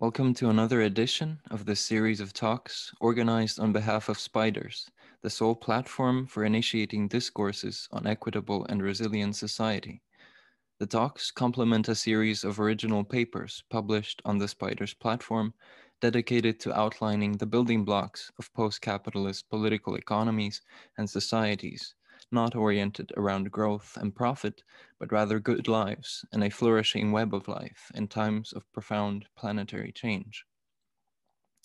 Welcome to another edition of this series of talks organized on behalf of Spiders, the sole platform for initiating discourses on equitable and resilient society. The talks complement a series of original papers published on the Spiders platform dedicated to outlining the building blocks of post-capitalist political economies and societies, not oriented around growth and profit, but rather good lives and a flourishing web of life in times of profound planetary change.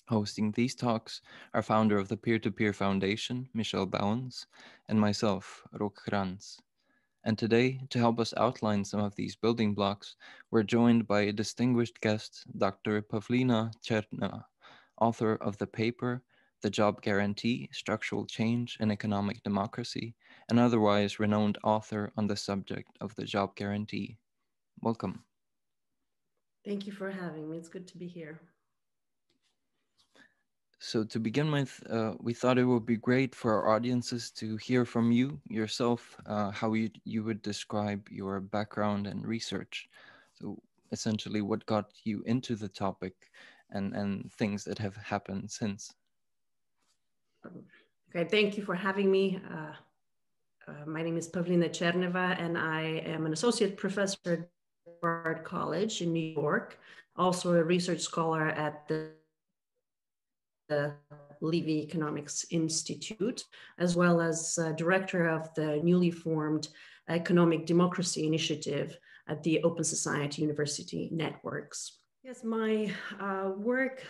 Hosting these talks are founder of the Peer-to-Peer Foundation, Michel Bauwens, and myself, Rok Kranjc. And today, to help us outline some of these building blocks, we're joined by a distinguished guest, Dr. Pavlina Tcherneva, author of the paper, The Job Guarantee, Structural Change and Economic democracy, an otherwise renowned author on the subject of the job guarantee. Welcome. Thank you for having me. It's good to be here. So to begin with, uh, we thought it would be great for our audiences to hear from you yourself, uh, how you, you would describe your background and research. So essentially what got you into the topic and, and things that have happened since. Okay, thank you for having me. Uh, uh my name is Pavlina Tcherneva and I am an associate professor at Bard College in New York, also a research scholar at the the Levy Economics Institute, as well as uh, director of the newly formed Economic Democracy Initiative at the Open Society University Networks. Yes, my uh, work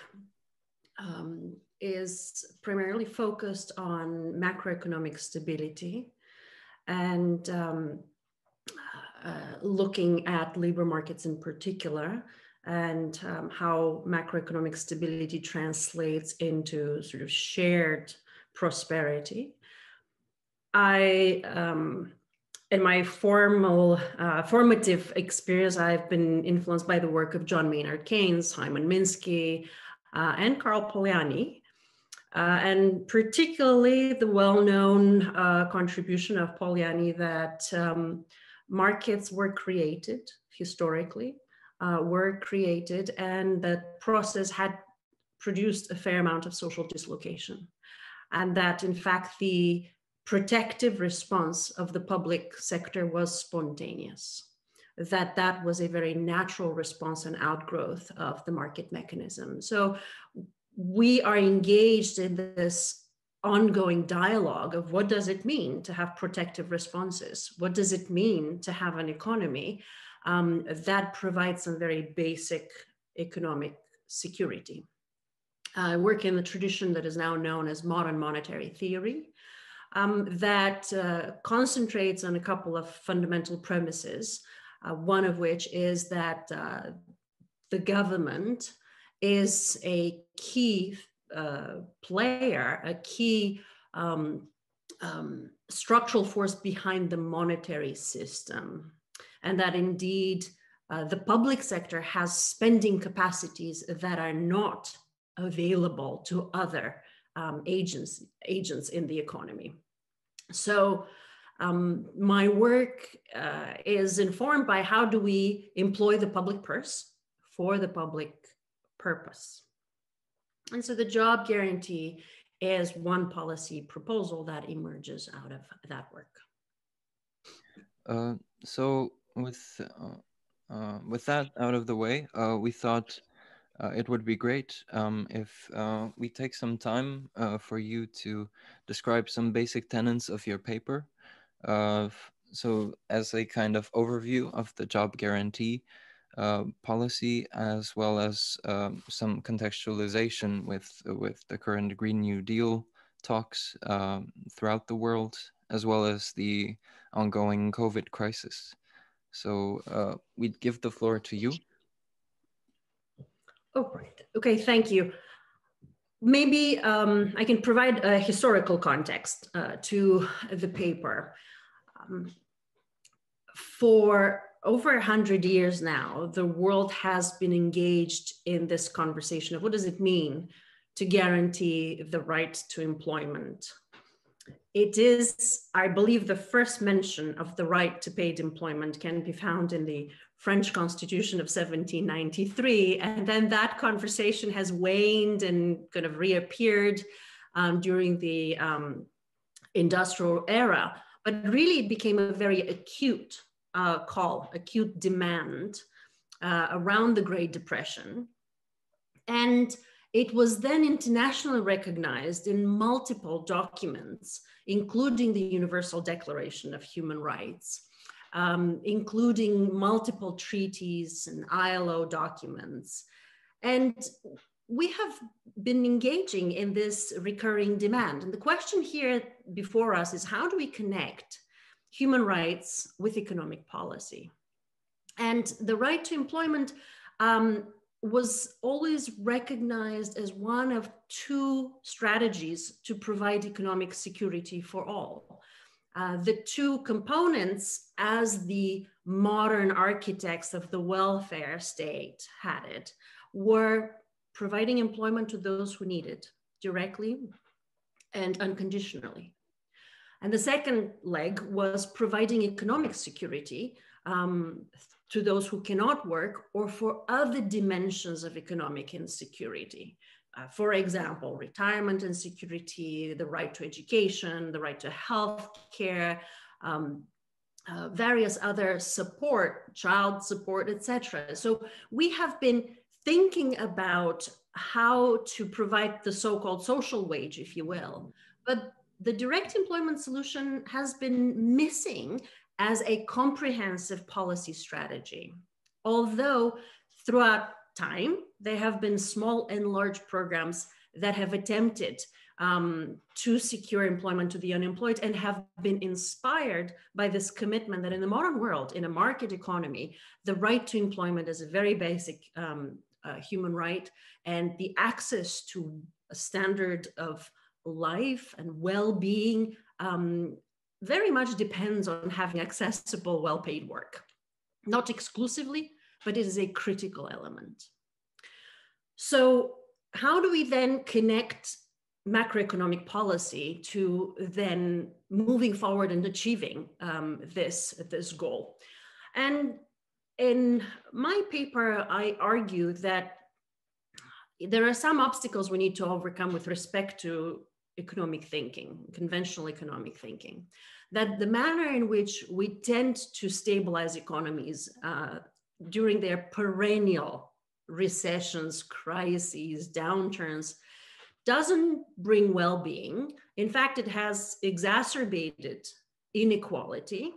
um, is primarily focused on macroeconomic stability and um, uh, looking at labor markets in particular and um, how macroeconomic stability translates into sort of shared prosperity. I, um, in my formal, uh, formative experience, I've been influenced by the work of John Maynard Keynes, Hyman Minsky, uh, and Karl Polanyi. Uh, and particularly the well-known uh, contribution of Polanyi that um, markets were created historically uh, were created and that process had produced a fair amount of social dislocation. And that in fact, the protective response of the public sector was spontaneous that that was a very natural response and outgrowth of the market mechanism so we are engaged in this ongoing dialogue of what does it mean to have protective responses what does it mean to have an economy um, that provides some very basic economic security. I work in the tradition that is now known as modern monetary theory. Um, that uh, concentrates on a couple of fundamental premises, uh, one of which is that uh, the government is a key uh, player, a key um, um, structural force behind the monetary system and that indeed uh, the public sector has spending capacities that are not available to other um, agents, agents in the economy. So um, my work uh, is informed by how do we employ the public purse for the public purpose. And so the job guarantee is one policy proposal that emerges out of that work. Uh, so with uh, uh, with that out of the way, uh, we thought uh, it would be great um, if uh, we take some time for you to describe some basic tenets of your paper. so, as a kind of overview of the job guarantee policy, as well as um, some contextualization with with the current Green New Deal talks um, throughout the world, as well as the ongoing COVID crisis. So uh, we'd give the floor to you. Oh, right. Okay, thank you. Maybe um, I can provide a historical context uh, to the paper. Um, for over 100 years now, the world has been engaged in this conversation of what does it mean to guarantee the right to employment it is, I believe, the first mention of the right to paid employment can be found in the French Constitution of 1793. And then that conversation has waned and kind of reappeared um, during the um, industrial era, but really it became a very acute uh, call, acute demand uh, around the Great Depression. And it was then internationally recognized in multiple documents, including the Universal Declaration of Human Rights um, including multiple treaties and ILO documents. And we have been engaging in this recurring demand. And the question here before us is how do we connect human rights with economic policy? And the right to employment um, was always recognized as one of two strategies to provide economic security for all. Uh, the two components as the modern architects of the welfare state had it were providing employment to those who need it directly and unconditionally. And the second leg was providing economic security um, to those who cannot work or for other dimensions of economic insecurity. Uh, for example, retirement and security, the right to education, the right to health care, um, uh, various other support, child support, etc. So we have been thinking about how to provide the so-called social wage, if you will. But the direct employment solution has been missing as a comprehensive policy strategy. Although throughout time, there have been small and large programs that have attempted um, to secure employment to the unemployed and have been inspired by this commitment that in the modern world, in a market economy, the right to employment is a very basic um, uh, human right, and the access to a standard of life and well-being um, very much depends on having accessible, well-paid work. Not exclusively, but it is a critical element. So how do we then connect macroeconomic policy to then moving forward and achieving um, this, this goal? And in my paper, I argue that there are some obstacles we need to overcome with respect to economic thinking, conventional economic thinking. That the manner in which we tend to stabilize economies uh, during their perennial recessions, crises, downturns, doesn't bring well being. In fact, it has exacerbated inequality.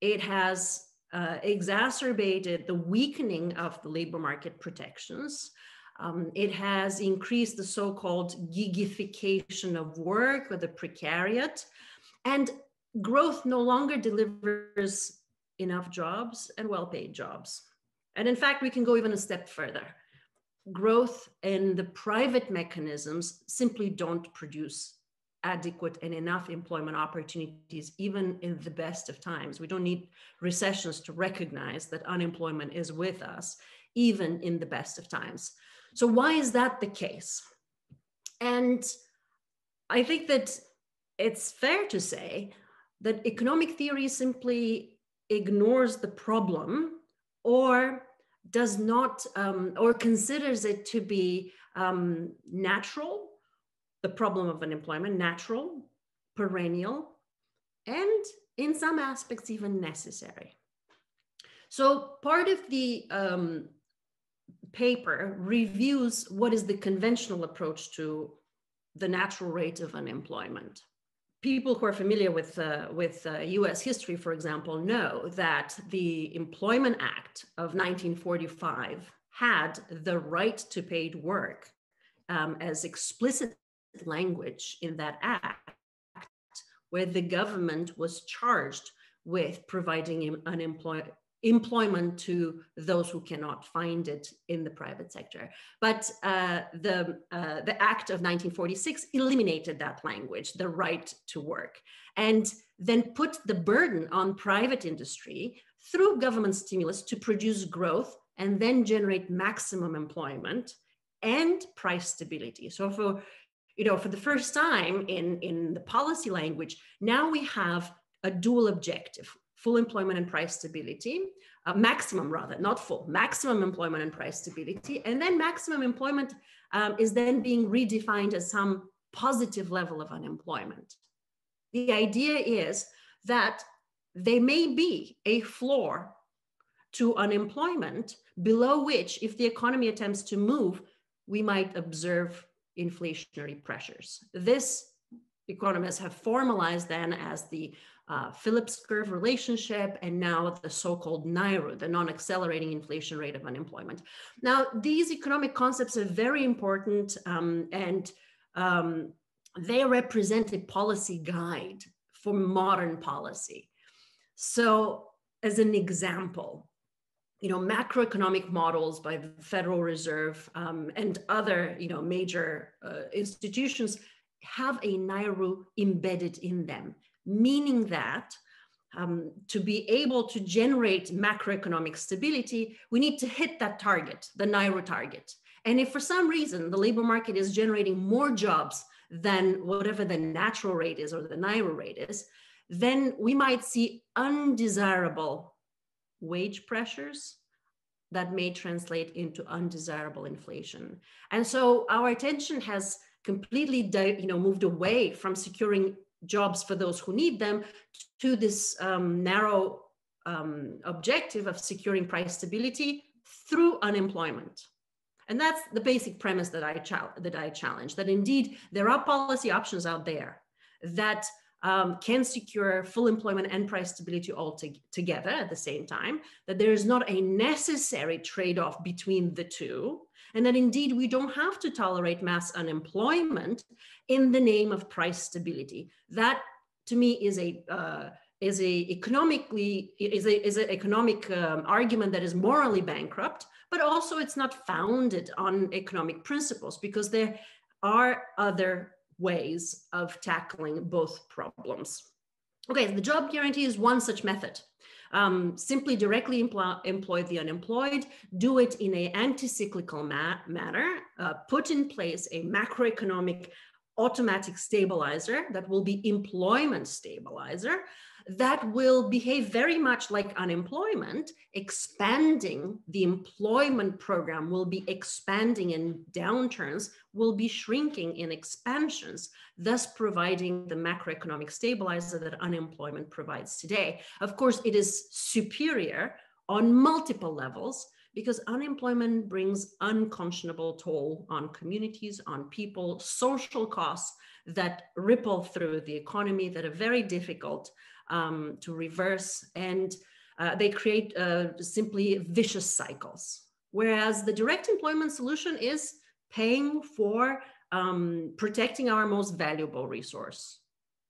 It has uh, exacerbated the weakening of the labor market protections. Um, it has increased the so called gigification of work or the precariat. And growth no longer delivers enough jobs and well paid jobs. And in fact, we can go even a step further. Growth in the private mechanisms simply don't produce adequate and enough employment opportunities, even in the best of times. We don't need recessions to recognize that unemployment is with us, even in the best of times. So, why is that the case? And I think that it's fair to say that economic theory simply ignores the problem or does not um, or considers it to be um, natural, the problem of unemployment, natural, perennial, and in some aspects even necessary. So part of the um, paper reviews what is the conventional approach to the natural rate of unemployment. People who are familiar with, uh, with uh, US history, for example, know that the Employment Act of 1945 had the right to paid work um, as explicit language in that act, where the government was charged with providing unemployed employment to those who cannot find it in the private sector. But uh, the, uh, the Act of 1946 eliminated that language, the right to work, and then put the burden on private industry through government stimulus to produce growth and then generate maximum employment and price stability. So for you know, for the first time in, in the policy language, now we have a dual objective full employment and price stability, uh, maximum rather, not full, maximum employment and price stability. And then maximum employment um, is then being redefined as some positive level of unemployment. The idea is that there may be a floor to unemployment below which, if the economy attempts to move, we might observe inflationary pressures. This economists have formalized then as the uh, Phillips curve relationship, and now the so-called NAIRU, the non-accelerating inflation rate of unemployment. Now, these economic concepts are very important um, and um, they represent a policy guide for modern policy. So as an example, you know, macroeconomic models by the Federal Reserve um, and other, you know, major uh, institutions have a NAIRU embedded in them, meaning that um, to be able to generate macroeconomic stability, we need to hit that target, the NAIRU target. And if for some reason the labor market is generating more jobs than whatever the natural rate is or the NAIRU rate is, then we might see undesirable wage pressures that may translate into undesirable inflation. And so our attention has completely you know, moved away from securing jobs for those who need them to this um, narrow um, objective of securing price stability through unemployment. And that's the basic premise that I, that I challenge, that indeed there are policy options out there that um, can secure full employment and price stability all to together at the same time, that there is not a necessary trade-off between the two, and that indeed we don't have to tolerate mass unemployment in the name of price stability. That to me is a uh, is a economically is a is an economic um, argument that is morally bankrupt, but also it's not founded on economic principles because there are other ways of tackling both problems. Okay, the job guarantee is one such method. Um, simply directly employ the unemployed, do it in an anti-cyclical ma manner, uh, put in place a macroeconomic automatic stabilizer that will be employment stabilizer that will behave very much like unemployment, expanding the employment program will be expanding in downturns, will be shrinking in expansions, thus providing the macroeconomic stabilizer that unemployment provides today. Of course, it is superior on multiple levels because unemployment brings unconscionable toll on communities, on people, social costs that ripple through the economy that are very difficult um, to reverse, and uh, they create uh, simply vicious cycles. Whereas the direct employment solution is paying for um, protecting our most valuable resource,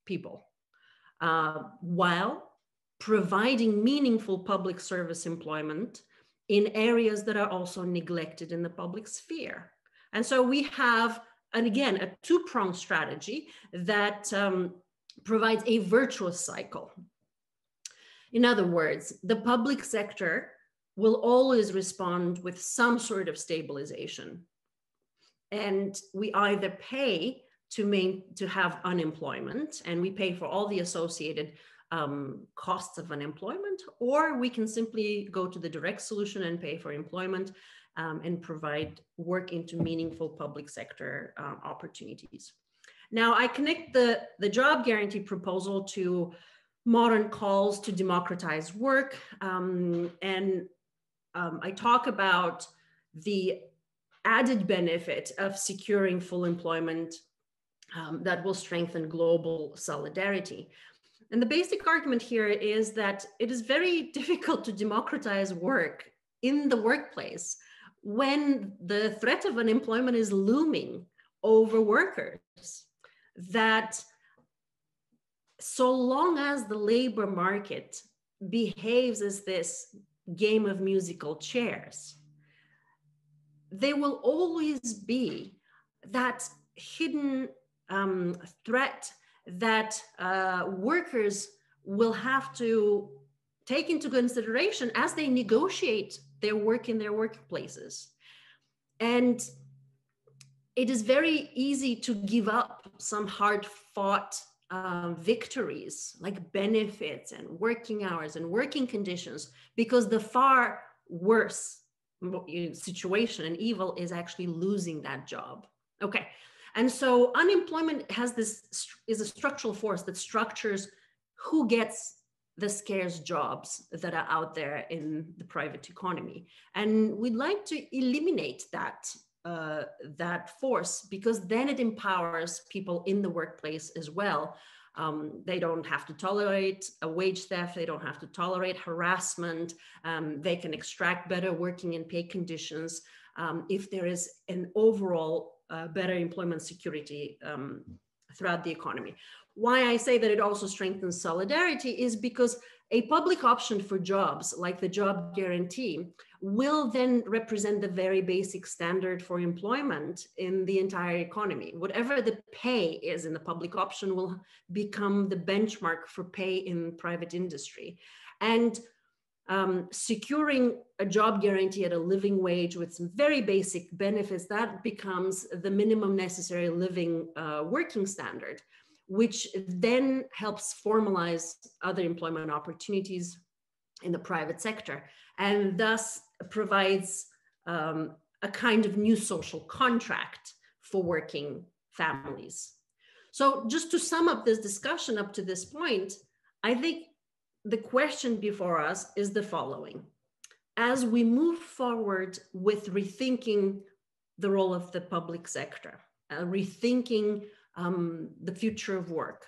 people, uh, while providing meaningful public service employment in areas that are also neglected in the public sphere. And so we have, and again, a two pronged strategy that um, provides a virtuous cycle. In other words, the public sector will always respond with some sort of stabilization. And we either pay to, main, to have unemployment and we pay for all the associated um, costs of unemployment, or we can simply go to the direct solution and pay for employment um, and provide work into meaningful public sector uh, opportunities. Now I connect the, the job guarantee proposal to modern calls to democratize work. Um, and um, I talk about the added benefit of securing full employment um, that will strengthen global solidarity. And the basic argument here is that it is very difficult to democratize work in the workplace when the threat of unemployment is looming over workers that so long as the labor market behaves as this game of musical chairs, there will always be that hidden um, threat that uh, workers will have to take into consideration as they negotiate their work in their workplaces. And it is very easy to give up some hard fought um, victories like benefits and working hours and working conditions because the far worse situation and evil is actually losing that job. Okay. And so unemployment has this is a structural force that structures who gets the scarce jobs that are out there in the private economy. And we'd like to eliminate that uh, that force because then it empowers people in the workplace as well. Um, they don't have to tolerate a wage theft. They don't have to tolerate harassment. Um, they can extract better working and pay conditions um, if there is an overall uh, better employment security um, throughout the economy. Why I say that it also strengthens solidarity is because a public option for jobs like the job guarantee will then represent the very basic standard for employment in the entire economy. Whatever the pay is in the public option will become the benchmark for pay in private industry. And um, securing a job guarantee at a living wage with some very basic benefits, that becomes the minimum necessary living uh, working standard which then helps formalize other employment opportunities in the private sector and thus provides um, a kind of new social contract for working families. So, just to sum up this discussion up to this point, I think the question before us is the following. As we move forward with rethinking the role of the public sector, uh, rethinking um, the future of work.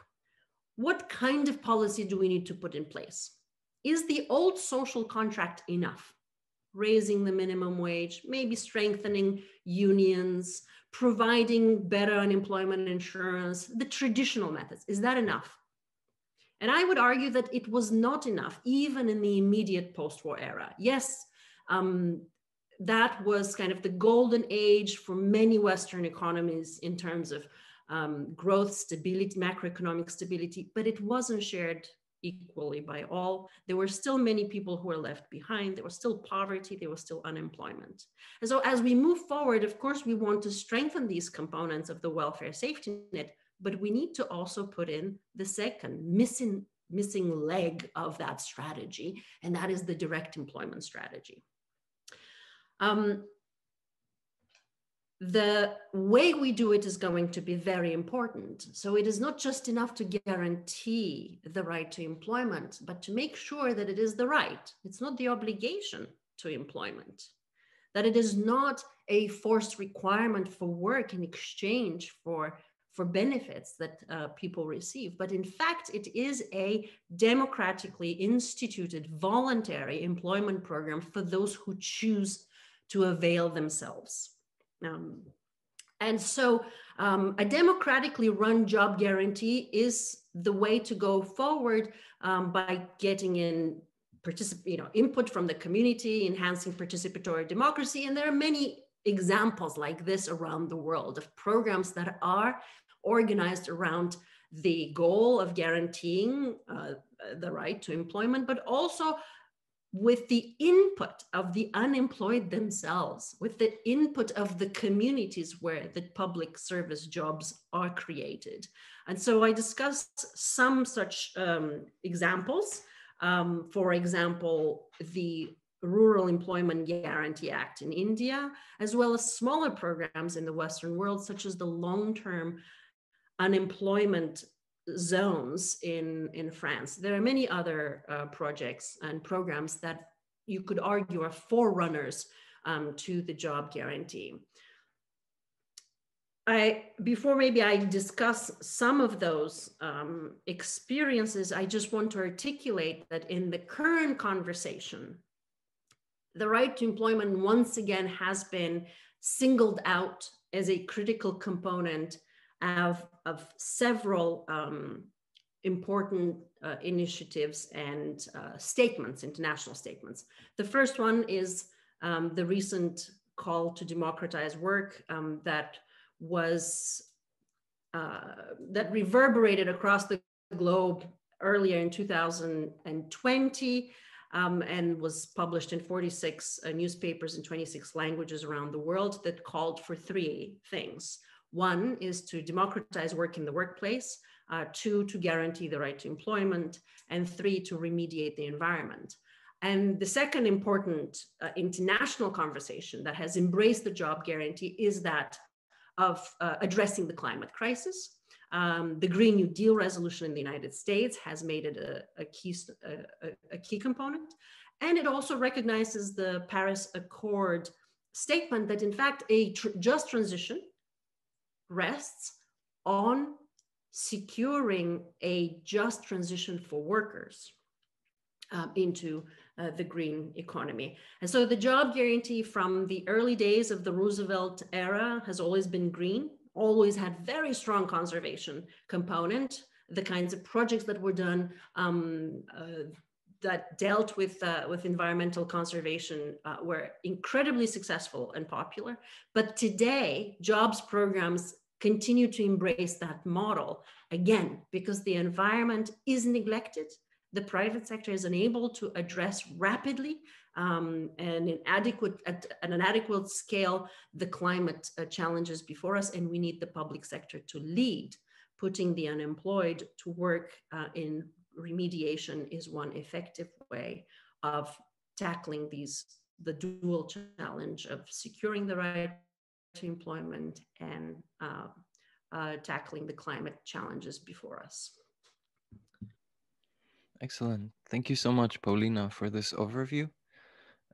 What kind of policy do we need to put in place? Is the old social contract enough? Raising the minimum wage, maybe strengthening unions, providing better unemployment insurance, the traditional methods. Is that enough? And I would argue that it was not enough, even in the immediate post war era. Yes, um, that was kind of the golden age for many Western economies in terms of um, growth, stability, macroeconomic stability, but it wasn't shared equally by all. There were still many people who were left behind. There was still poverty, there was still unemployment. And so as we move forward, of course, we want to strengthen these components of the welfare safety net, but we need to also put in the second missing, missing leg of that strategy, and that is the direct employment strategy. Um, the way we do it is going to be very important. So it is not just enough to guarantee the right to employment, but to make sure that it is the right. It's not the obligation to employment, that it is not a forced requirement for work in exchange for, for benefits that uh, people receive, but in fact, it is a democratically instituted voluntary employment program for those who choose to avail themselves. Um, and so um, a democratically run job guarantee is the way to go forward um, by getting in particip- you know, input from the community, enhancing participatory democracy. And there are many examples like this around the world of programs that are organized around the goal of guaranteeing uh, the right to employment, but also with the input of the unemployed themselves, with the input of the communities where the public service jobs are created. And so I discussed some such um, examples. Um, for example, the Rural Employment Guarantee Act in India, as well as smaller programs in the Western world, such as the long term unemployment zones in, in France. There are many other uh, projects and programs that you could argue are forerunners um, to the job guarantee. I, before maybe I discuss some of those um, experiences, I just want to articulate that in the current conversation, the right to employment once again has been singled out as a critical component of, of several um, important uh, initiatives and uh, statements, international statements. The first one is um, the recent call to democratize work um, that was uh, that reverberated across the globe earlier in 2020 um, and was published in 46 uh, newspapers in 26 languages around the world that called for three things. One is to democratize work in the workplace, uh, two, to guarantee the right to employment, and three, to remediate the environment. And the second important uh, international conversation that has embraced the job guarantee is that of uh, addressing the climate crisis. Um, the Green New Deal resolution in the United States has made it a, a key, a, a, key component. And it also recognizes the Paris Accord statement that, in fact, a tr just transition rests on securing a just transition for workers um, into uh, the green economy. And so the job guarantee from the early days of the Roosevelt era has always been green, always had very strong conservation component. The kinds of projects that were done um, uh, that dealt with, uh, with environmental conservation uh, were incredibly successful and popular. But today, jobs programs continue to embrace that model again because the environment is neglected the private sector is unable to address rapidly um, and in adequate, at, at, an adequate scale the climate uh, challenges before us and we need the public sector to lead putting the unemployed to work uh, in remediation is one effective way of tackling these the dual challenge of securing the right to employment and uh, uh, tackling the climate challenges before us. Excellent. Thank you so much, Pavlina, for this overview.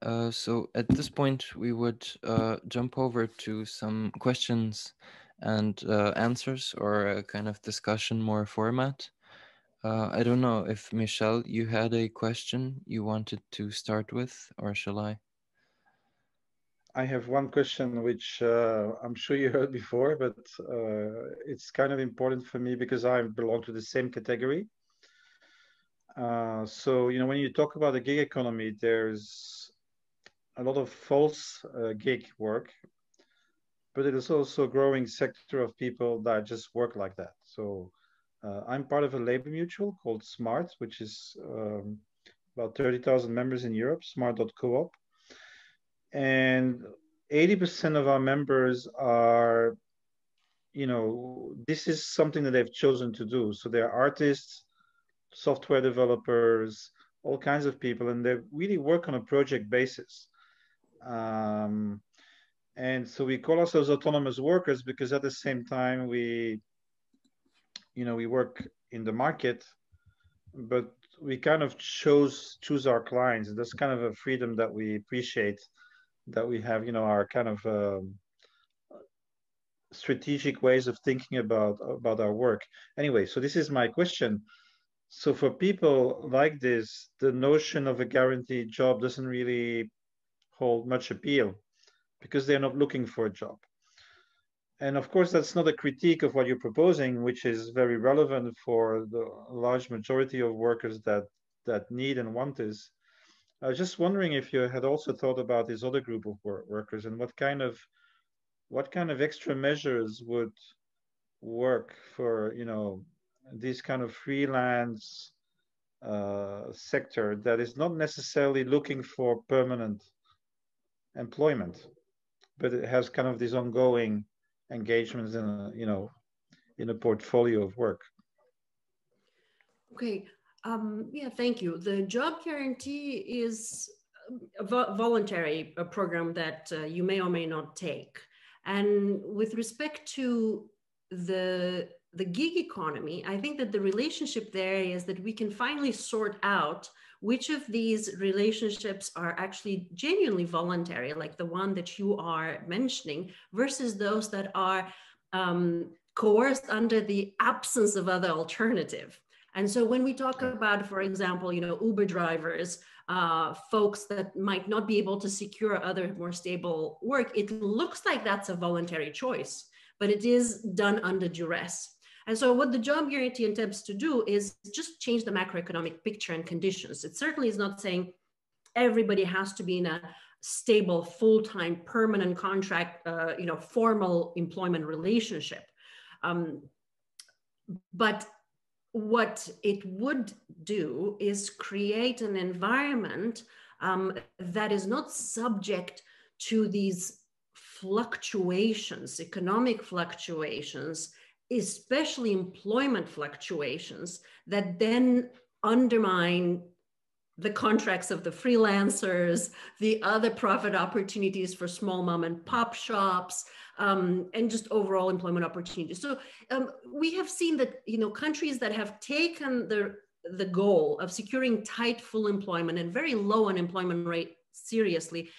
Uh, so at this point, we would uh, jump over to some questions and uh, answers or a kind of discussion more format. Uh, I don't know if Michel, you had a question you wanted to start with, or shall I? I have one question which uh, I'm sure you heard before, but uh, it's kind of important for me because I belong to the same category. Uh, so, you know, when you talk about the gig economy, there's a lot of false uh, gig work, but it is also a growing sector of people that just work like that. So, uh, I'm part of a labor mutual called Smart, which is um, about 30,000 members in Europe, smart.coop. And 80% of our members are, you know, this is something that they've chosen to do. So they're artists, software developers, all kinds of people, and they really work on a project basis. Um, and so we call ourselves autonomous workers because at the same time we you know we work in the market but we kind of chose choose our clients. That's kind of a freedom that we appreciate that we have you know our kind of um, strategic ways of thinking about about our work. Anyway so this is my question. So for people like this the notion of a guaranteed job doesn't really hold much appeal because they're not looking for a job and of course, that's not a critique of what you're proposing, which is very relevant for the large majority of workers that that need and want this. I was just wondering if you had also thought about this other group of workers and what kind of what kind of extra measures would work for you know this kind of freelance uh, sector that is not necessarily looking for permanent employment, but it has kind of this ongoing engagements in a you know in a portfolio of work. Okay um, yeah thank you. The job guarantee is a vo voluntary a program that uh, you may or may not take. And with respect to the the gig economy i think that the relationship there is that we can finally sort out which of these relationships are actually genuinely voluntary, like the one that you are mentioning, versus those that are um, coerced under the absence of other alternative. And so when we talk about, for example, you know, Uber drivers, uh, folks that might not be able to secure other more stable work, it looks like that's a voluntary choice, but it is done under duress. And so what the job guarantee attempts to do is just change the macroeconomic picture and conditions. It certainly is not saying everybody has to be in a stable, full-time, permanent contract, uh, you know, formal employment relationship. Um, but what it would do is create an environment um, that is not subject to these fluctuations, economic fluctuations, especially employment fluctuations, that then undermine the contracts of the freelancers, the other profit opportunities for small mom and pop shops, um, and just overall employment opportunities. So um, we have seen that you know countries that have taken the the goal of securing tight full employment and very low unemployment rate seriously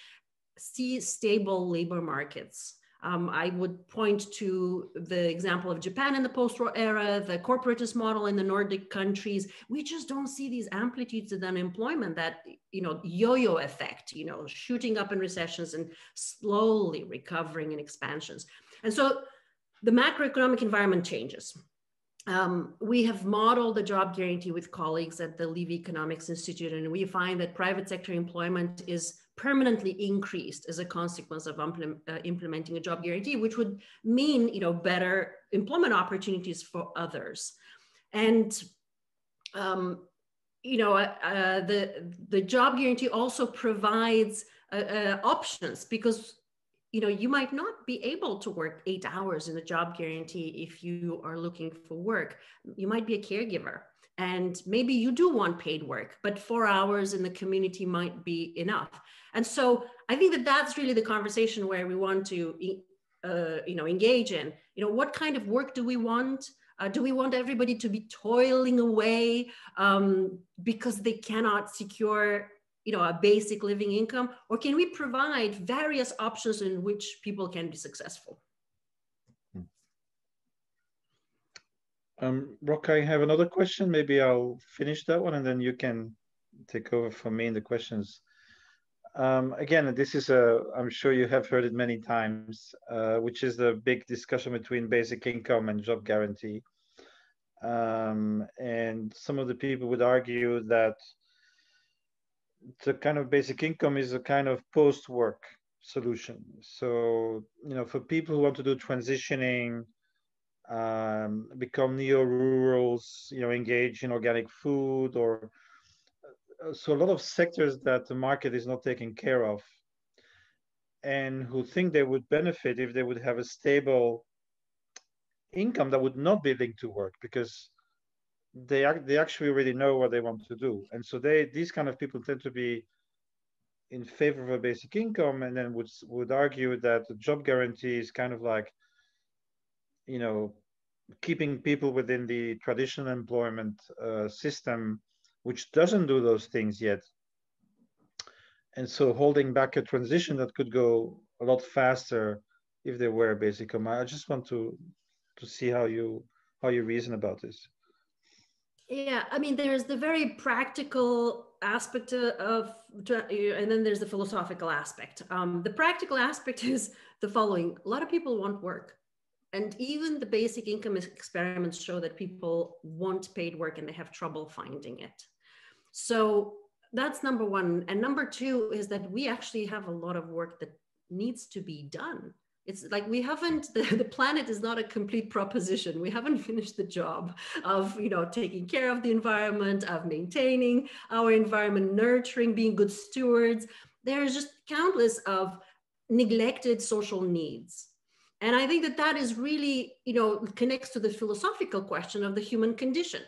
see stable labor markets um, I would point to the example of Japan in the post-war era, the corporatist model in the Nordic countries. We just don't see these amplitudes of unemployment that, you know, yo-yo effect, you know, shooting up in recessions and slowly recovering in expansions. And so the macroeconomic environment changes. Um, we have modeled the job guarantee with colleagues at the Levy Economics Institute, and we find that private sector employment is permanently increased as a consequence of implement, uh, implementing a job guarantee, which would mean you know better employment opportunities for others, and um, you know uh, uh, the the job guarantee also provides uh, uh, options because you know you might not be able to work eight hours in the job guarantee if you are looking for work. You might be a caregiver and maybe you do want paid work but four hours in the community might be enough and so I think that that's really the conversation where we want to, uh, you know, engage in. You know, what kind of work do we want? Uh, do we want everybody to be toiling away um, because they cannot secure, you know, a basic living income, or can we provide various options in which people can be successful? Hmm. Um, Rok, I have another question. Maybe I'll finish that one and then you can take over for me in the questions. Um, again, this is a, I'm sure you have heard it many times, uh, which is the big discussion between basic income and job guarantee. Um, and some of the people would argue that the kind of basic income is a kind of post-work solution. So, you know, for people who want to do transitioning, um, become neo-rurals, you know, engage in organic food or so a lot of sectors that the market is not taking care of and who think they would benefit if they would have a stable income that would not be linked to work because they they actually already know what they want to do. And so they these kind of people tend to be in favor of a basic income and then would would argue that the job guarantee is kind of like you know keeping people within the traditional employment uh, system which doesn't do those things yet. And so holding back a transition that could go a lot faster if there were a basic income. I just want to to see how you how you reason about this. Yeah, I mean, there's the very practical aspect of, and then there's the philosophical aspect. Um, the practical aspect is the following: a lot of people want work, and even the basic income experiments show that people want paid work and they have trouble finding it. So that's number one. And number two is that we actually have a lot of work that needs to be done. It's like we haven't, the, the planet is not a complete proposition. We haven't finished the job of, you know, taking care of the environment, of maintaining our environment, nurturing, being good stewards. There's just countless of neglected social needs. And I think that that is really, you know, connects to the philosophical question of the human condition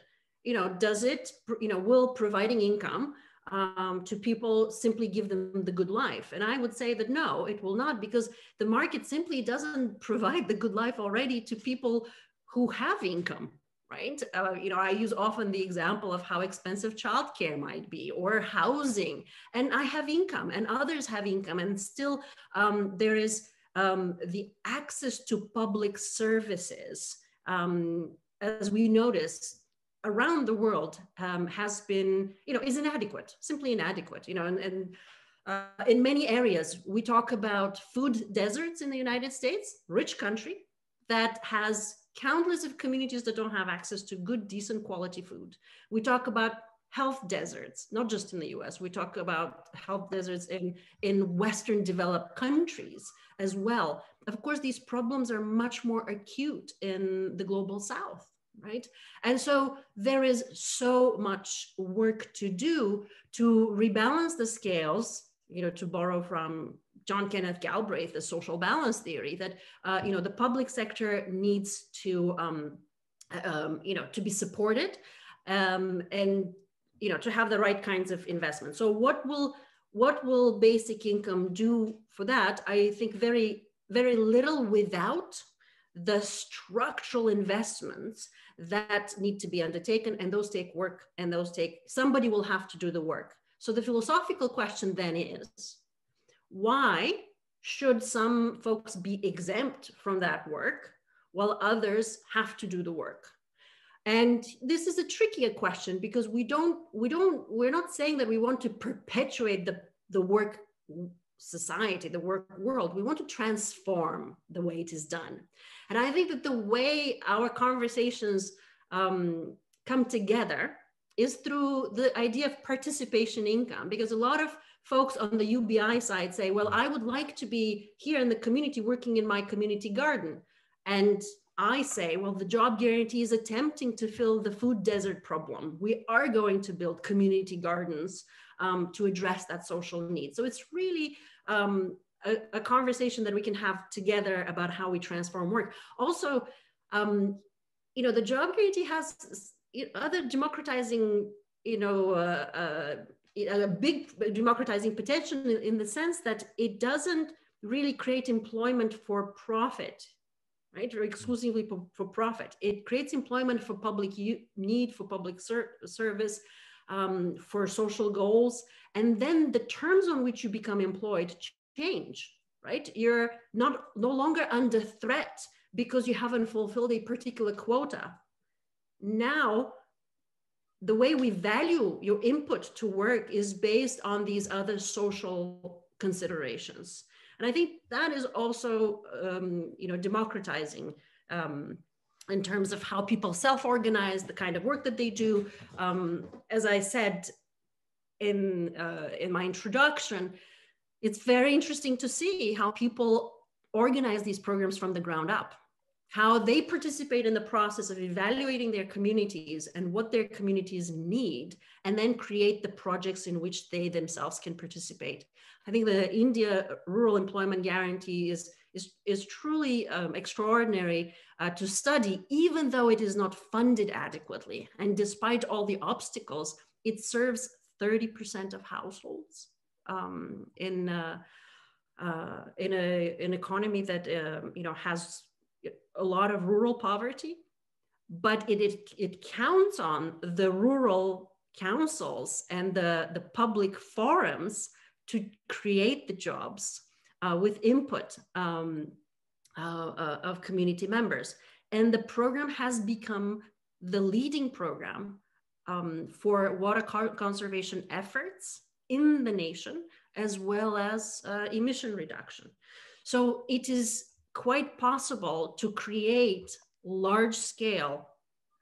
you know, does it, you know, will providing income um, to people simply give them the good life? And I would say that no, it will not, because the market simply doesn't provide the good life already to people who have income, right? Uh, you know, I use often the example of how expensive childcare might be or housing, and I have income and others have income, and still um, there is um, the access to public services. Um, as we notice, around the world um, has been, you know, is inadequate, simply inadequate, you know, and, and uh, in many areas, we talk about food deserts in the United States, rich country that has countless of communities that don't have access to good, decent quality food. We talk about health deserts, not just in the US, we talk about health deserts in, in Western developed countries as well. Of course, these problems are much more acute in the global South right? And so there is so much work to do to rebalance the scales, you know, to borrow from John Kenneth Galbraith, the social balance theory, that uh, you know the public sector needs to um, um, you know to be supported um, and you know to have the right kinds of investment. So what will what will basic income do for that? I think very very little without the structural investments that need to be undertaken and those take work and those take somebody will have to do the work. So the philosophical question then is why should some folks be exempt from that work while others have to do the work? And this is a trickier question because we don't we don't we're not saying that we want to perpetuate the the work society the work world we want to transform the way it is done and i think that the way our conversations um, come together is through the idea of participation income because a lot of folks on the ubi side say well i would like to be here in the community working in my community garden and I say, well, the job guarantee is attempting to fill the food desert problem. We are going to build community gardens um, to address that social need. So it's really um, a, a, conversation that we can have together about how we transform work. Also, um, you know, the job guarantee has other democratizing, you know, uh, uh, a big democratizing potential in, in the sense that it doesn't really create employment for profit right? Or exclusively for, for profit. It creates employment for public need, for public ser service, um, for social goals. And then the terms on which you become employed change, right? You're not no longer under threat because you haven't fulfilled a particular quota. Now, the way we value your input to work is based on these other social considerations. And I think that is also, um, you know, democratizing um, in terms of how people self-organize, the kind of work that they do. Um, as I said in, uh, in my introduction, it's very interesting to see how people organize these programs from the ground up how they participate in the process of evaluating their communities and what their communities need, and then create the projects in which they themselves can participate. I think the India Rural Employment Guarantee is, is, is truly um, extraordinary uh, to study, even though it is not funded adequately. And despite all the obstacles, it serves 30% of households um, in, uh, uh, in a, an economy that um, you know, has a lot of rural poverty, but it, it, it counts on the rural councils and the, the public forums to create the jobs uh, with input um, uh, uh, of community members. And the program has become the leading program um, for water conservation efforts in the nation, as well as uh, emission reduction. So it is quite possible to create large scale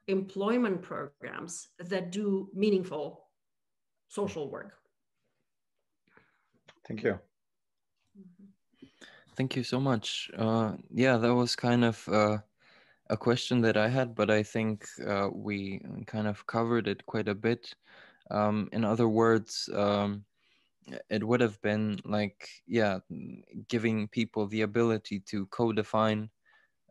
employment programs that do meaningful social work. Thank you. Thank you so much. Uh, yeah, that was kind of uh, a question that I had, but I think uh, we kind of covered it quite a bit. Um, in other words, um, it would have been like yeah giving people the ability to co-define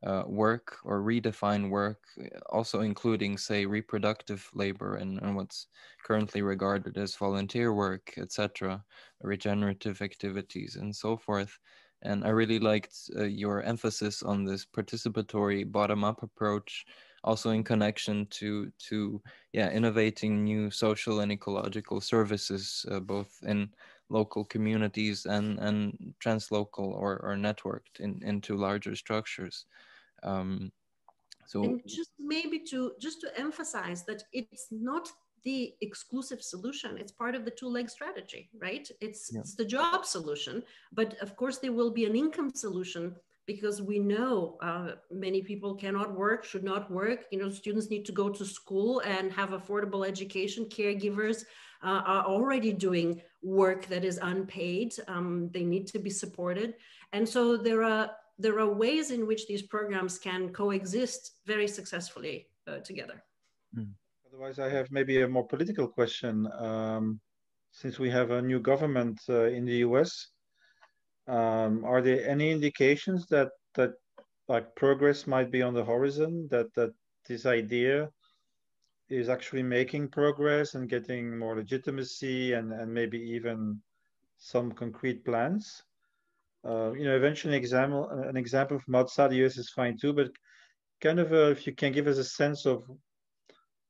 uh, work or redefine work also including say reproductive labor and, and what's currently regarded as volunteer work etc regenerative activities and so forth and i really liked uh, your emphasis on this participatory bottom-up approach also in connection to to yeah innovating new social and ecological services uh, both in local communities and and translocal or, or networked in, into larger structures. Um, so and just maybe to just to emphasize that it's not the exclusive solution it's part of the two leg strategy right it's, yeah. it's the job solution but of course there will be an income solution because we know uh, many people cannot work, should not work. You know, students need to go to school and have affordable education. Caregivers uh, are already doing work that is unpaid. Um, they need to be supported. And so there are, there are ways in which these programs can coexist very successfully uh, together. Mm. Otherwise, I have maybe a more political question. Um, since we have a new government uh, in the US, Um, are there any indications that that like progress might be on the horizon? That that this idea is actually making progress and getting more legitimacy and and maybe even some concrete plans. Uh, you know, eventually an example an example from outside the US is fine too, but kind of uh, if you can give us a sense of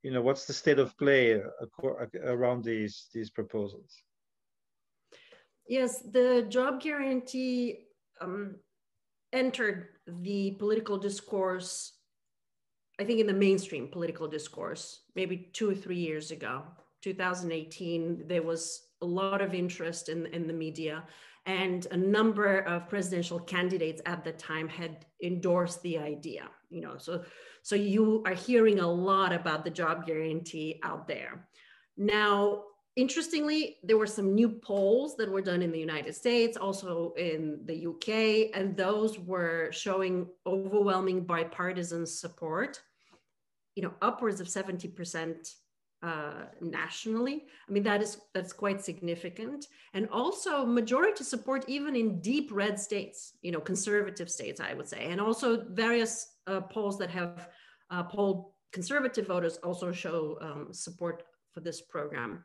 you know what's the state of play around these these proposals? Yes the job guarantee um, entered the political discourse i think in the mainstream political discourse maybe two or three years ago. 2018 there was a lot of interest in, in the media and a number of presidential candidates at the time had endorsed the idea you know so so you are hearing a lot about the job guarantee out there now interestingly there were some new polls that were done in the united states also in the uk and those were showing overwhelming bipartisan support you know upwards of 70% uh, nationally. I mean, that is that's quite significant. And also majority support even in deep red states, you know, conservative states, I would say. And also various uh, polls that have uh, polled conservative voters also show um, support for this program.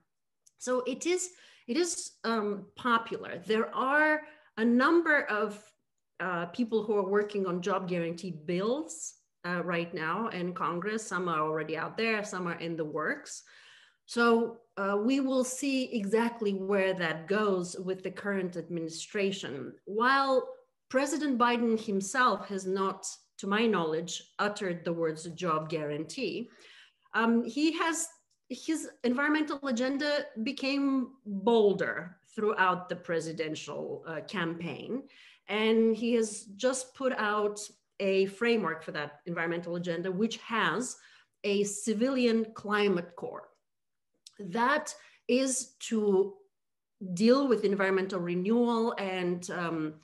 So it is, it is um, popular. There are a number of uh, people who are working on job guarantee bills uh, right now in Congress. Some are already out there, some are in the works. So uh, we will see exactly where that goes with the current administration. While President Biden himself has not, to my knowledge, uttered the words job guarantee, um, he has his environmental agenda became bolder throughout the presidential uh, campaign. And he has just put out a framework for that environmental agenda, which has a Civilian Climate Corps. That is to deal with environmental renewal and um,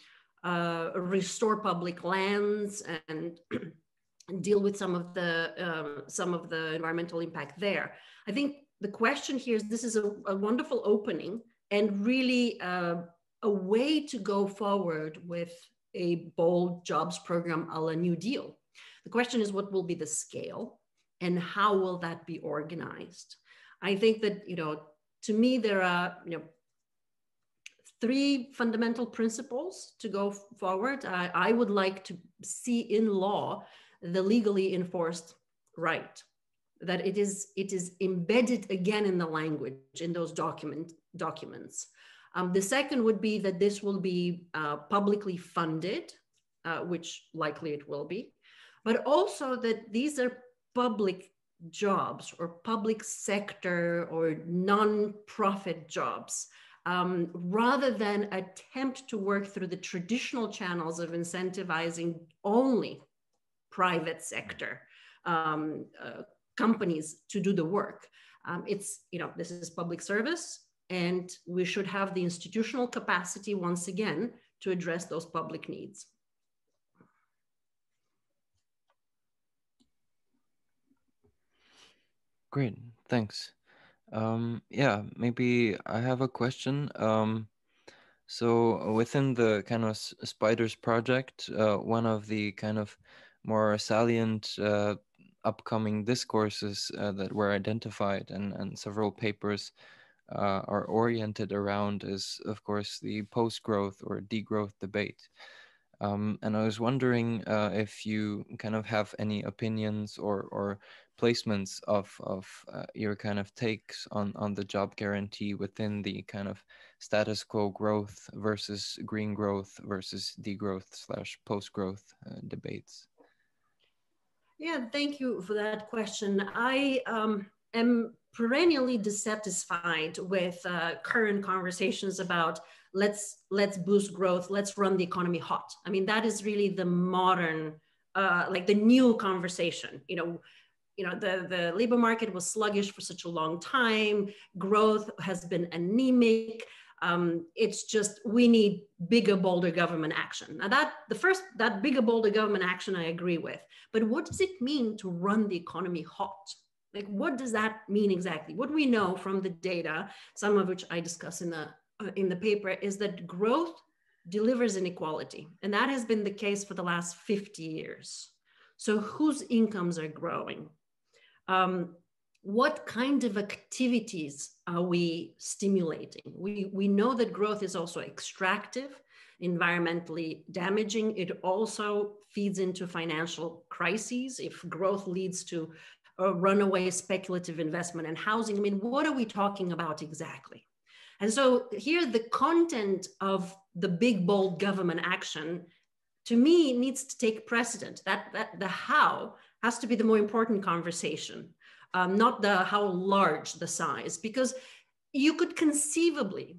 uh, restore public lands and deal with some of the um, some of the environmental impact there. I think the question here is this is a, a wonderful opening and really uh, a way to go forward with a bold jobs program a la New Deal. The question is what will be the scale and how will that be organized? I think that, you know, to me, there are, you know, three fundamental principles to go forward. I, I would like to see in law the legally enforced right that it is it is embedded again in the language in those document documents. Um, the second would be that this will be uh, publicly funded, uh, which likely it will be, but also that these are public jobs or public sector or non-profit jobs um, rather than attempt to work through the traditional channels of incentivizing only private sector um, uh, companies to do the work. Um, it's, you know, this is public service and we should have the institutional capacity once again to address those public needs. Great, thanks. Um, yeah, maybe I have a question. Um, so within the kind of Spiders project, uh, one of the kind of more salient uh, upcoming discourses uh, that were identified and, and several papers uh, are oriented around is, of course, the post growth or degrowth debate. Um, and I was wondering uh, if you kind of have any opinions or, or placements of, of uh, your kind of takes on, on the job guarantee within the kind of status quo growth versus green growth versus degrowth slash post growth uh, debates. Yeah, thank you for that question. I um, am perennially dissatisfied with uh, current conversations about let's let's boost growth let's run the economy hot i mean that is really the modern uh, like the new conversation you know you know the the labor market was sluggish for such a long time growth has been anemic um, it's just we need bigger bolder government action now that the first that bigger bolder government action i agree with but what does it mean to run the economy hot like, what does that mean exactly? What we know from the data, some of which I discuss in the uh, in the paper, is that growth delivers inequality. And that has been the case for the last 50 years. So whose incomes are growing? Um, what kind of activities are we stimulating? We, we know that growth is also extractive, environmentally damaging. It also feeds into financial crises. If growth leads to a runaway speculative investment in housing, I mean, what are we talking about exactly? And so here, the content of the big, bold government action, to me, needs to take precedent. That, that the how has to be the more important conversation, um, not the how large the size, because you could conceivably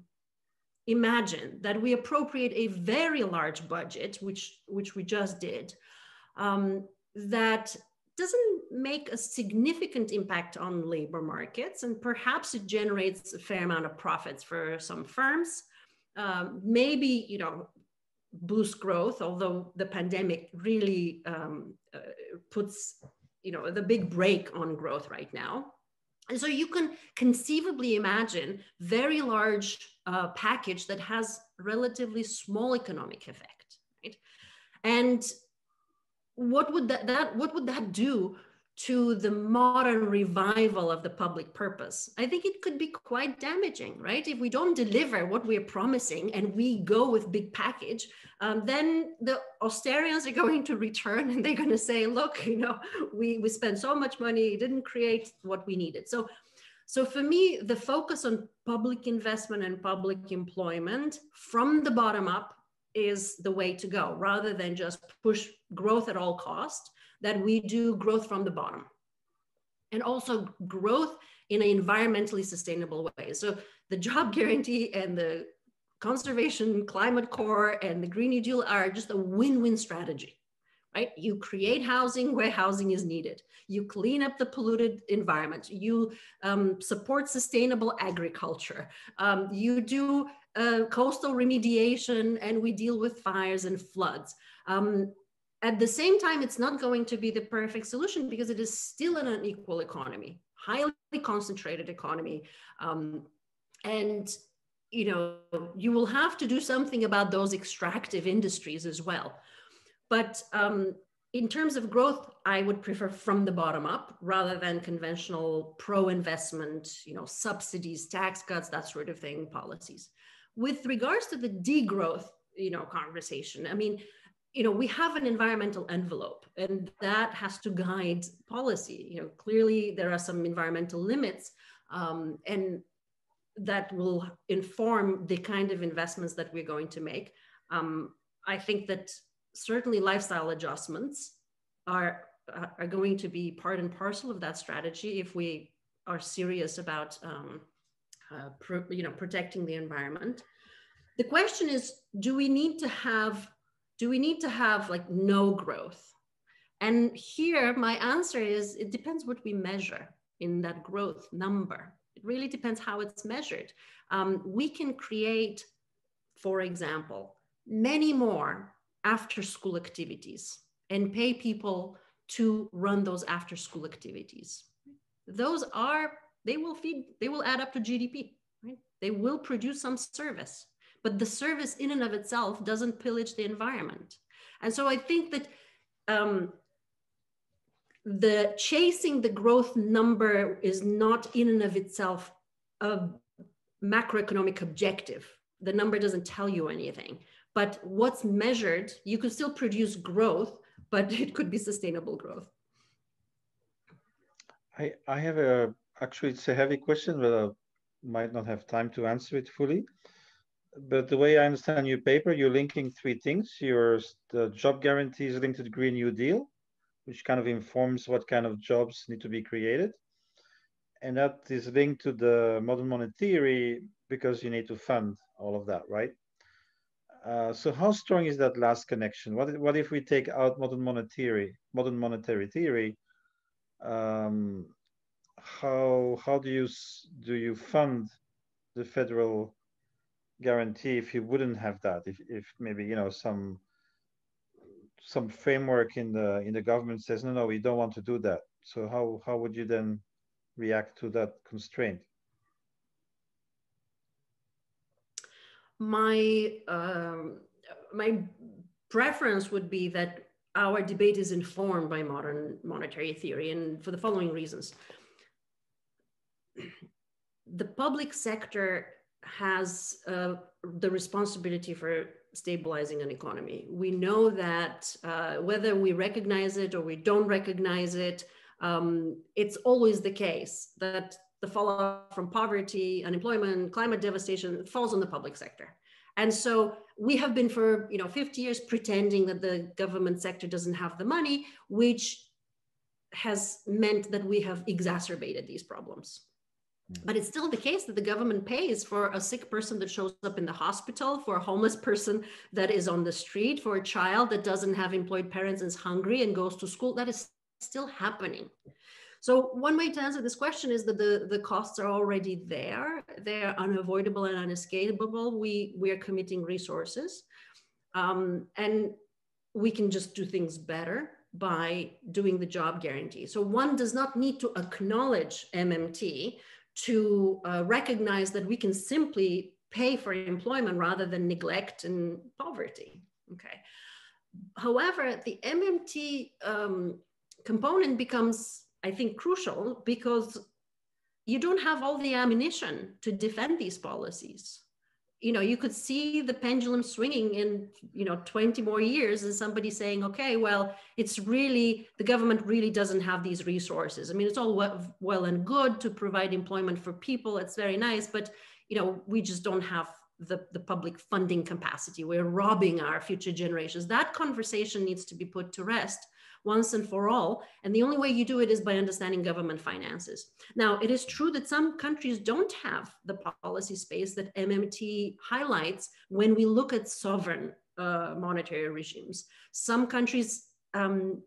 imagine that we appropriate a very large budget, which, which we just did, um, that doesn't make a significant impact on labor markets, and perhaps it generates a fair amount of profits for some firms. Um, maybe, you know, boost growth, although the pandemic really um, uh, puts, you know, the big brake on growth right now. And so you can conceivably imagine very large uh, package that has relatively small economic effect, right? And what would that, that what would that do to the modern revival of the public purpose. I think it could be quite damaging right? If we don't deliver what we're promising and we go with big package um, then the austerians are going to return and they're going to say look you know we we spent so much money didn't create what we needed. So so for me the focus on public investment and public employment from the bottom up is the way to go rather than just push growth at all cost that we do growth from the bottom. And also growth in an environmentally sustainable way. So the job guarantee and the conservation climate core and the green deal are just a win-win strategy right? You create housing where housing is needed. You clean up the polluted environment. You um, support sustainable agriculture. Um, you do uh, coastal remediation and we deal with fires and floods. Um, at the same time, it's not going to be the perfect solution because it is still an unequal economy, highly concentrated economy. Um, and you know, you will have to do something about those extractive industries as well. But um, in terms of growth, I would prefer from the bottom up rather than conventional pro-investment, you know, subsidies, tax cuts, that sort of thing, policies with regards to the degrowth, you know, conversation, I mean, you know, we have an environmental envelope and that has to guide policy. You know, clearly there are some environmental limits um, and that will inform the kind of investments that we're going to make. Um, I think that certainly lifestyle adjustments are, are going to be part and parcel of that strategy if we are serious about um, uh, pro, you know, protecting the environment. The question is, do we need to have, do we need to have like no growth? And here my answer is, it depends what we measure in that growth number. It really depends how it's measured. Um, we can create, for example, many more after school activities and pay people to run those after school activities. Those are they will feed, they will add up to GDP, right? They will produce some service, but the service in and of itself doesn't pillage the environment. And so I think that um, the chasing the growth number is not in and of itself a macroeconomic objective. The number doesn't tell you anything. But what's measured, you could still produce growth, but it could be sustainable growth. I, I have a actually, it's a heavy question, but I might not have time to answer it fully. But the way I understand your paper, you're linking three things. Your the job guarantee is linked to the Green New Deal, which kind of informs what kind of jobs need to be created. And that is linked to the modern monetary theory because you need to fund all of that, right? Uh, so how strong is that last connection? What, what if we take out modern monetary, theory, modern monetary theory? Um, how how do you do you fund the federal guarantee if you wouldn't have that if, if maybe you know some some framework in the in the government says no no we don't want to do that so how how would you then react to that constraint my um, my preference would be that our debate is informed by modern monetary theory, and for the following reasons. The public sector has uh, the responsibility for stabilizing an economy. We know that uh, whether we recognize it or we don't recognize it, um, it's always the case that the fallout from poverty, unemployment, climate devastation falls on the public sector. And so we have been for you know 50 years pretending that the government sector doesn't have the money, which has meant that we have exacerbated these problems. Hmm. But it's still the case that the government pays for a sick person that shows up in the hospital, for a homeless person that is on the street, for a child that doesn't have employed parents and is hungry and goes to school. That is still happening. So one way to answer this question is that the, the costs are already there. They're unavoidable and unescapable. We, we are committing resources. Um, and we can just do things better by doing the job guarantee. So one does not need to acknowledge MMT to uh, recognize that we can simply pay for employment rather than neglect and poverty. Okay. However, the MMT um, component becomes I think, crucial because you don't have all the ammunition to defend these policies. You know, you could see the pendulum swinging in, you know, 20 more years and somebody saying, okay, well, it's really, the government really doesn't have these resources. I mean, it's all well, and good to provide employment for people. It's very nice, but, you know, we just don't have the, the public funding capacity. We're robbing our future generations. That conversation needs to be put to rest once and for all. And the only way you do it is by understanding government finances. Now, it is true that some countries don't have the policy space that MMT highlights when we look at sovereign uh, monetary regimes. Some countries um,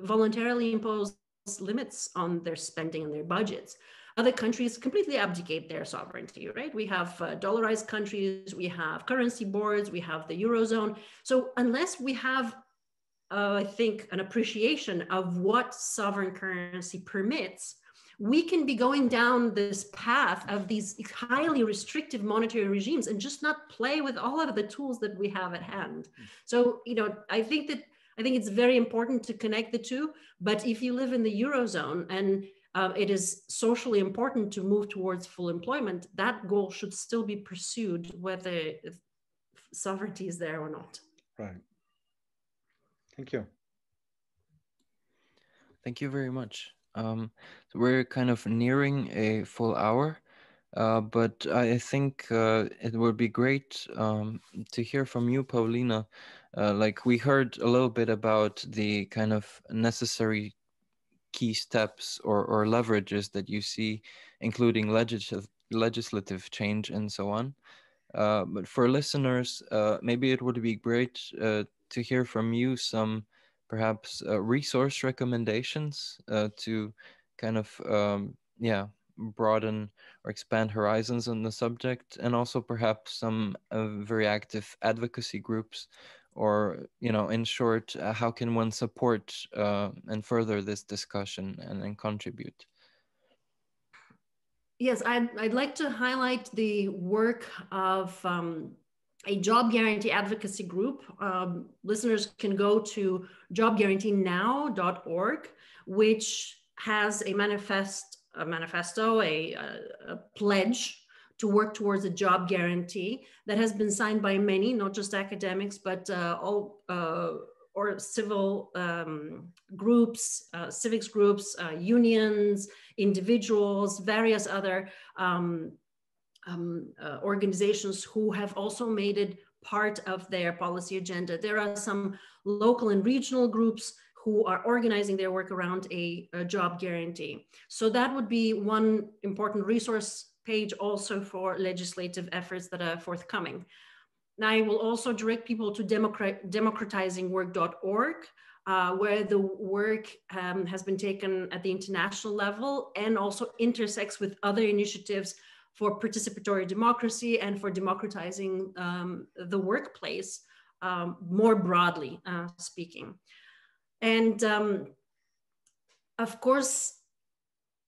voluntarily impose limits on their spending and their budgets. Other countries completely abdicate their sovereignty, right? We have uh, dollarized countries, we have currency boards, we have the Eurozone. So unless we have uh, I think, an appreciation of what sovereign currency permits, we can be going down this path of these highly restrictive monetary regimes and just not play with all of the tools that we have at hand. So, you know, I think that I think it's very important to connect the two. But if you live in the eurozone and uh, it is socially important to move towards full employment, that goal should still be pursued, whether sovereignty is there or not. Right. Thank you. Thank you very much. Um, so we're kind of nearing a full hour, uh, but I think uh, it would be great um, to hear from you, Pavlina. Uh, like we heard a little bit about the kind of necessary key steps or, or leverages that you see, including legislative legislative change and so on. Uh, but for listeners, uh, maybe it would be great uh, to hear from you some perhaps uh, resource recommendations uh, to kind of um, yeah broaden or expand horizons on the subject and also perhaps some uh, very active advocacy groups or you know in short uh, how can one support uh, and further this discussion and, and contribute? Yes I'd, I'd like to highlight the work of um, a job guarantee advocacy group. Um, listeners can go to jobguaranteenow.org, which has a manifest, a manifesto, a, a, a, pledge to work towards a job guarantee that has been signed by many, not just academics, but uh, all uh, or civil um, groups, uh, civics groups, uh, unions, individuals, various other um, um, uh, organizations who have also made it part of their policy agenda. There are some local and regional groups who are organizing their work around a, a, job guarantee. So that would be one important resource page also for legislative efforts that are forthcoming. Now I will also direct people to democrat democratizingwork.org, uh, where the work um, has been taken at the international level and also intersects with other initiatives for participatory democracy and for democratizing um, the workplace um, more broadly uh, speaking. And um, of course,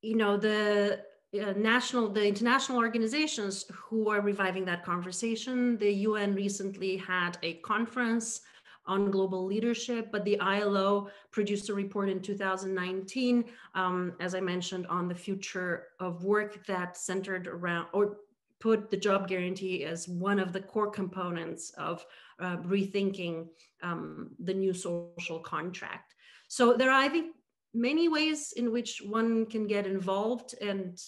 you know, the uh, national, the international organizations who are reviving that conversation. The UN recently had a conference on global leadership, but the ILO produced a report in 2019, um, as I mentioned, on the future of work that centered around or put the job guarantee as one of the core components of uh, rethinking um, the new social contract. So there are, I think, many ways in which one can get involved and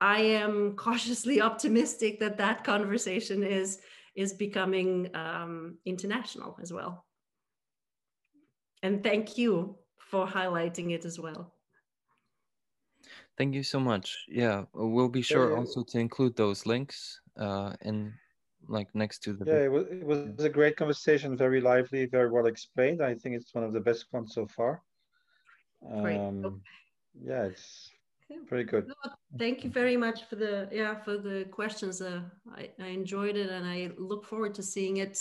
I am cautiously optimistic that that conversation is is becoming um, international as well. And thank you for highlighting it as well. Thank you so much. Yeah, we'll be sure yeah, also to include those links uh, in like next to the. Yeah, it was, it was a great conversation, very lively, very well explained. I think it's one of the best ones so far. Um, yeah, it's very good. No, thank you very much for the yeah for the questions. Uh, I, I enjoyed it, and I look forward to seeing it